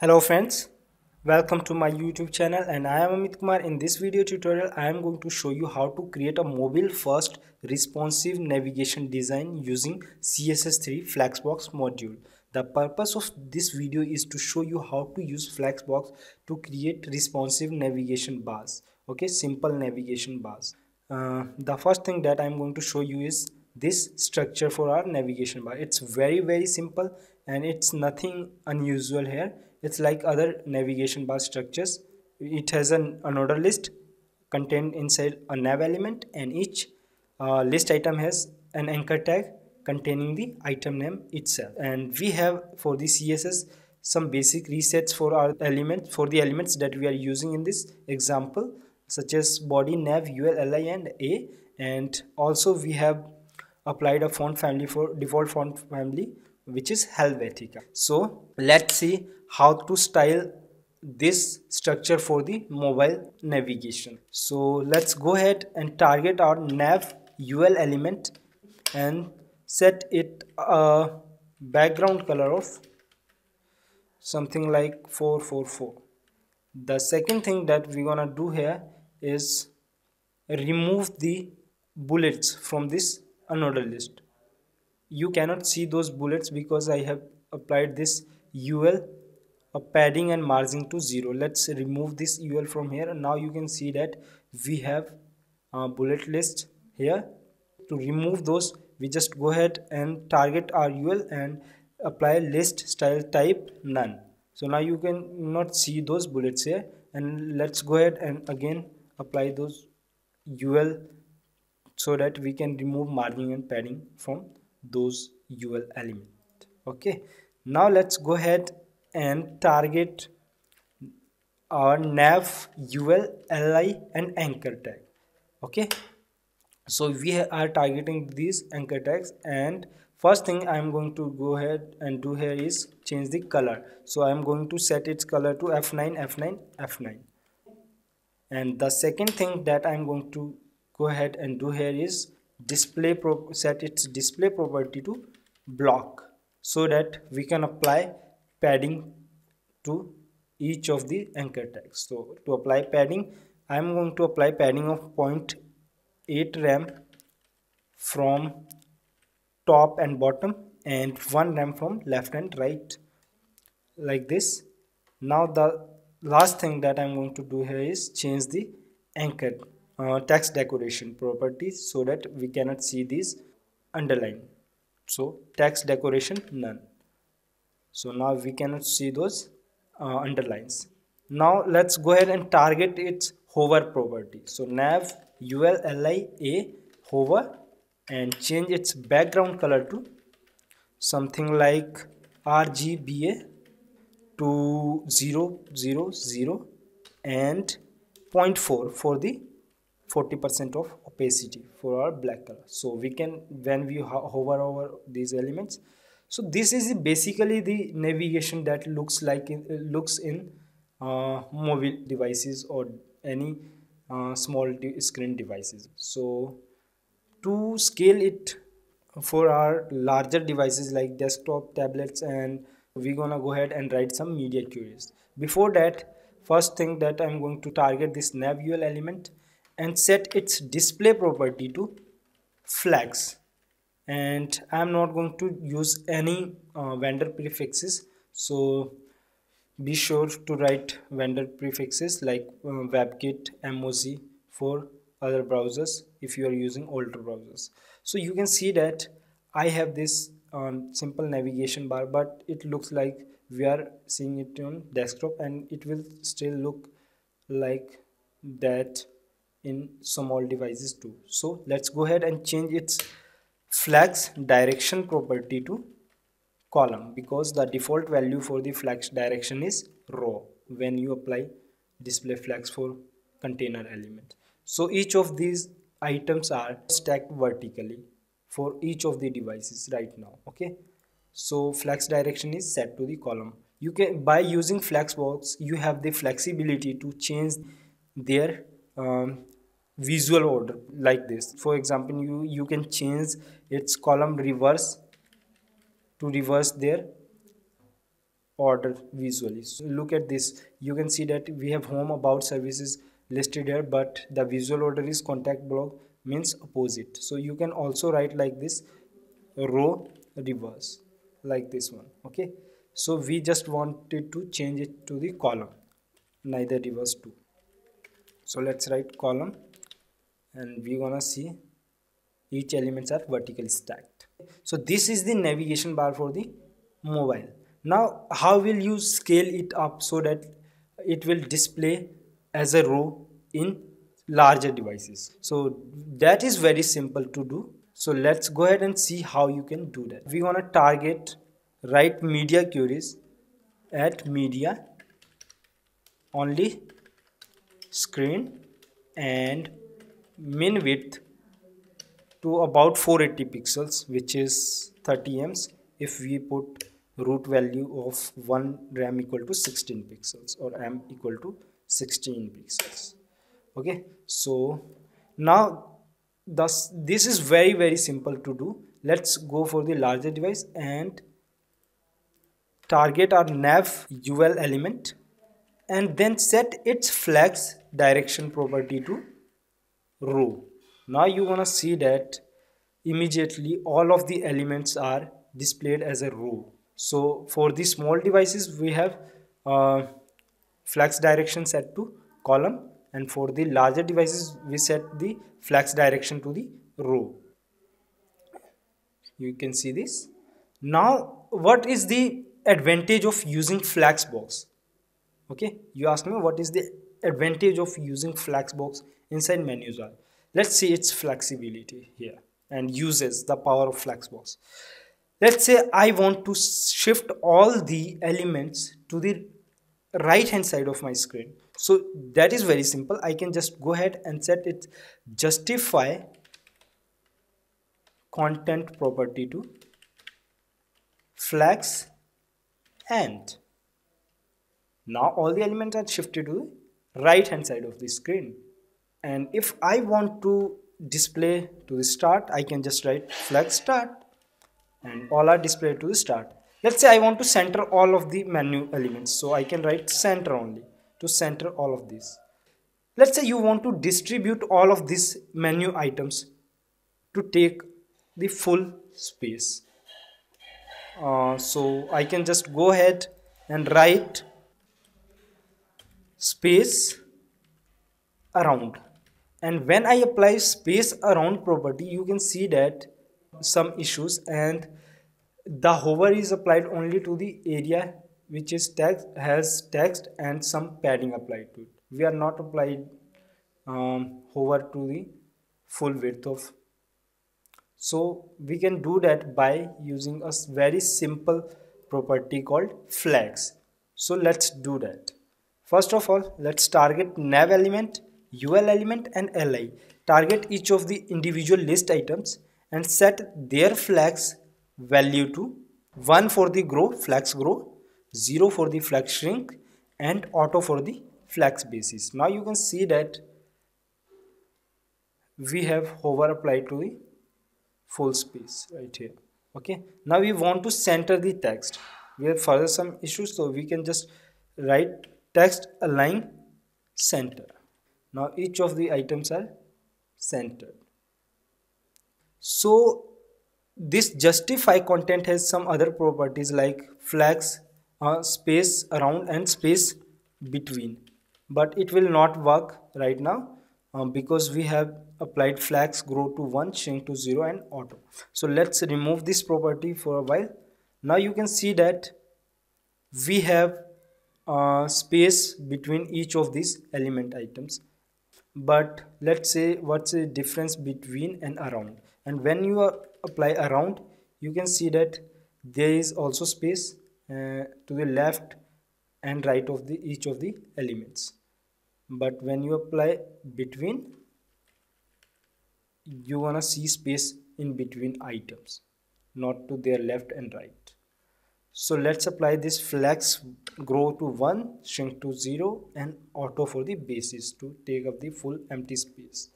Hello friends, welcome to my YouTube channel and I am Amit Kumar. In this video tutorial, I am going to show you how to create a mobile first responsive navigation design using CSS3 Flexbox module. The purpose of this video is to show you how to use Flexbox to create responsive navigation bars. Okay, simple navigation bars. Uh, the first thing that I am going to show you is this structure for our navigation bar. It's very very simple and it's nothing unusual here it's like other navigation bar structures. It has an, an order list contained inside a nav element and each uh, list item has an anchor tag containing the item name itself. And we have for the css some basic resets for our elements for the elements that we are using in this example such as body nav ul li and a. And also we have applied a font family for default font family which is helvetica. So let's see how to style this structure for the mobile navigation. So let's go ahead and target our nav ul element and set it a background color of something like 444 the second thing that we're gonna do here is remove the bullets from this unordered list. You cannot see those bullets because I have applied this UL a padding and margin to 0 let's remove this ul from here. Now you can see that we have a bullet list here. To remove those we just go ahead and target our ul and apply list style type none. So now you can not see those bullets here. And let's go ahead and again apply those ul so that we can remove margin and padding from those ul element. Okay. Now let's go ahead and target our nav ul li and anchor tag. Okay? So we are targeting these anchor tags and first thing i am going to go ahead and do here is change the color. So i am going to set its color to f9 f9 f9 and the second thing that i'm going to go ahead and do here is display set its display property to block so that we can apply padding to each of the anchor tags. So to apply padding i am going to apply padding of 0.8 rem from top and bottom and 1 rem from left and right like this. Now the last thing that i'm going to do here is change the anchor uh, text decoration properties so that we cannot see these underline. So text decoration none so now we cannot see those uh, underlines. Now let's go ahead and target its hover property. So nav ul li a hover and change its background color to something like rgba to 0 0 0 and 0.4 for the 40% of opacity for our black color. So we can when we hover over these elements so this is basically the navigation that looks like in, looks in uh, mobile devices or any uh, small screen devices. So to scale it for our larger devices like desktop tablets and we're gonna go ahead and write some media queries. Before that first thing that i'm going to target this navul element and set its display property to flex and I'm not going to use any uh, vendor prefixes. So be sure to write vendor prefixes like uh, WebKit, Emoji for other browsers if you are using older browsers. So you can see that I have this um, simple navigation bar but it looks like we are seeing it on desktop and it will still look like that in some small devices too. So let's go ahead and change its flex direction property to column because the default value for the flex direction is row when you apply display flex for container element. So each of these items are stacked vertically for each of the devices right now okay? So flex direction is set to the column. You can by using flexbox you have the flexibility to change their um, visual order like this. For example you you can change its column reverse to reverse their order visually. So look at this. You can see that we have home about services listed here but the visual order is contact blog means opposite. So you can also write like this row reverse like this one okay? So we just wanted to change it to the column neither reverse too so let's write column and we're gonna see each elements are vertically stacked. So this is the navigation bar for the mobile. Now how will you scale it up so that it will display as a row in larger devices? So that is very simple to do. So let's go ahead and see how you can do that. We want to target right media queries at media only screen and min width to about 480 pixels which is 30 ems if we put root value of 1 rem equal to 16 pixels or m equal to 16 pixels. Okay so now thus this is very very simple to do. Let's go for the larger device and target our nav ul element and then set its flex direction property to row now you want to see that immediately all of the elements are displayed as a row so for the small devices we have uh, flex direction set to column and for the larger devices we set the flex direction to the row you can see this. Now what is the advantage of using flexbox okay you ask me what is the advantage of using flexbox inside menus bar let's see its flexibility here and uses the power of flexbox let's say i want to shift all the elements to the right hand side of my screen. So that is very simple. I can just go ahead and set it justify content property to flex end. Now all the elements are shifted to the right hand side of the screen and if I want to display to the start I can just write flex start and all are displayed to the start. Let's say I want to center all of the menu elements. So I can write center only to center all of these. Let's say you want to distribute all of these menu items to take the full space. Uh, so I can just go ahead and write space around and when I apply space around property you can see that some issues and the hover is applied only to the area which is text has text and some padding applied to it. We are not applied um, hover to the full width of. So we can do that by using a very simple property called flex so let's do that. First of all let's target nav element UL element and LI. Target each of the individual list items and set their flex value to 1 for the grow flex grow, 0 for the flex shrink and auto for the flex basis. Now you can see that we have hover applied to the full space right here okay now we want to center the text we have further some issues so we can just write text align center now each of the items are centered. So this justify content has some other properties like flex uh, space around and space between. But it will not work right now um, because we have applied flex grow to 1 shrink to 0 and auto. So let's remove this property for a while. Now you can see that we have uh, space between each of these element items but let's say what's the difference between and around? And when you apply around you can see that there is also space uh, to the left and right of the each of the elements. But when you apply between you wanna see space in between items not to their left and right so let's apply this flex grow to 1 shrink to 0 and auto for the basis to take up the full empty space.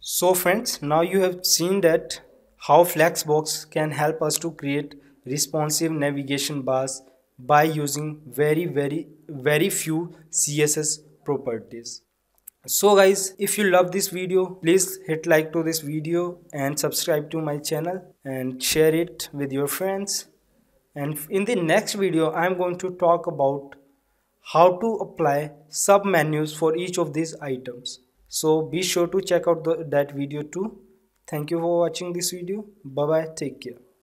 So friends now you have seen that how flexbox can help us to create responsive navigation bars by using very very very few css properties so guys if you love this video please hit like to this video and subscribe to my channel and share it with your friends. And in the next video i am going to talk about how to apply sub menus for each of these items. So be sure to check out the, that video too. Thank you for watching this video. Bye bye take care